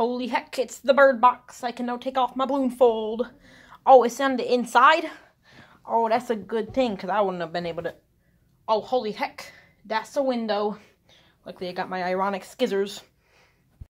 Holy heck, it's the bird box. I can now take off my balloon fold. Oh, it's on the inside? Oh, that's a good thing, because I wouldn't have been able to... Oh, holy heck. That's a window. Luckily, I got my ironic skizzers.